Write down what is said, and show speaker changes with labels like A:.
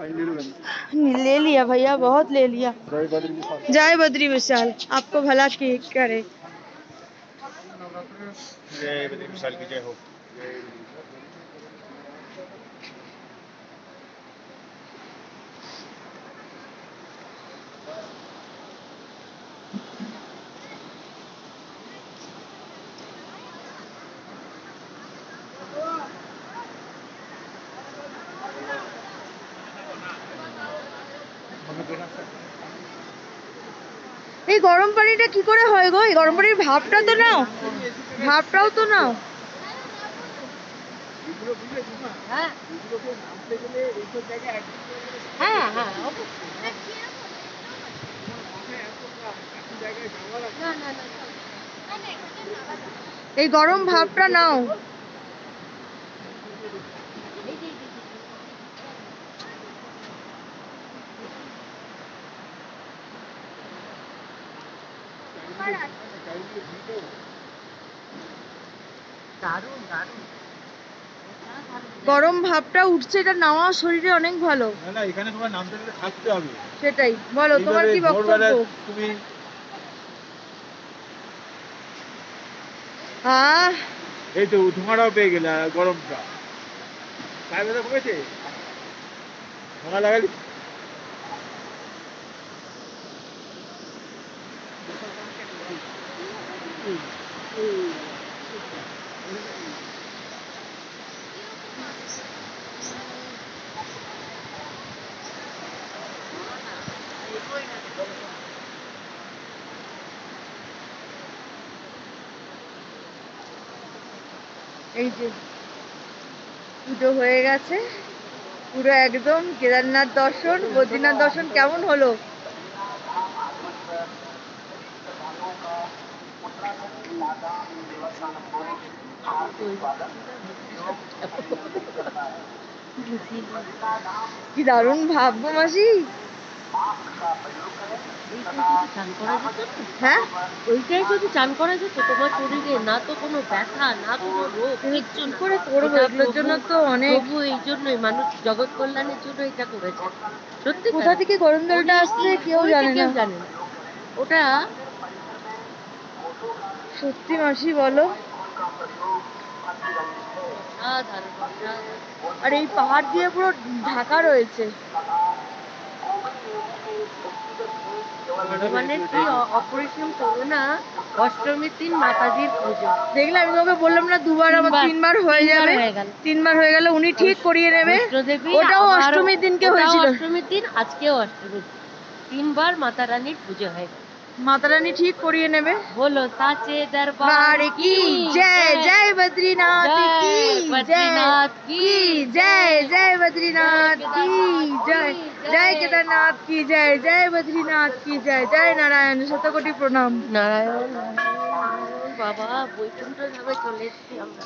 A: ले लिया भैया, बहुत ले लिया। जय बद्री विशाल, आपको भला की करे।
B: जय बद्री विशाल की जय हो।
A: এই গরম পানিটা কি করে হয় গো? এই গরম পানির ভাবটা তো নাও। ভাবটাও তো নাও।
C: হ্যাঁ হ্যাঁ
A: এই গরম ভাবটা নাও। গরম ভাবটা উঠছে এটা নেওয়া শরীরে অনেক ভালো।
B: না না এখানে তোমার নামতে গেলে থাকতে হবে।
A: সেটাই। বলো তোমার কি বক্তব্য?
B: তুমি
A: আহ!
B: এই তো ধোঁয়াটাও পেয়ে গেলে গরমটা। কমেছে? ধোঁয়া লাগালি?
A: এই যে পুজো হয়ে গেছে। পুরো একদম কেদারনাথ দর্শন বদ্রীনাথ দর্শন কেমন হলো? কি দারুণ ভাববো মাসি? হ্যাঁ?
C: ওইটাই যদি চান করা যেত তোমার শরীরে না তো কোনো ব্যথা না কোনো রোগ। কিচ্ছু
A: করে করব এগুলোর জন্য তো অনেক
C: প্রভু এই জন্যই মানুষ জগৎ কল্যাণের জন্য এটা করেছে। সত্যি
A: কোথা থেকে গরম জলটা আসছে কেউ জানে না।
C: জানে না। ওটা
A: সত্যি মাসি বলো। আর এই পাহাড় দিয়ে পুরো ঢাকা রয়েছে।
C: ভগবানের কি অষ্টমীর দিন মাতাজির পুজো।
A: দেখলে আমি তোমাকে বললাম না দুবার আমার
C: তিনবার-
A: হয়ে যাবে। তিনবার হয়ে গেলে উনি ঠিক করিয়ে নেবে। ওটাও অষ্টমীর দিনকে হয়েছিল।
C: অষ্টমীর দিন আজকেও অষ্টমীর। তিনবার মাতা রানীর পুজো হয়ে গেল।
A: মাতা রানী ঠিক করিয়ে নেবে
C: বলো সাচে দরবার
A: বাড়ি কি জয় জয় বদ্রীনাথ
C: জয়
A: কি জয়
C: বদ্রীনাথ
A: কি জয় জয় বদ্রীনাথ কি জয় জয় কেদারনাথ কি জয় জয় বদ্রীনাথ কি জয় জয় নারায়ণ শতকোটি প্রণাম
C: নারায়ণ নারায়ণ নারায়ণ বাবা বৈকুণ্ঠ ধামে চলে এসেছি আমরা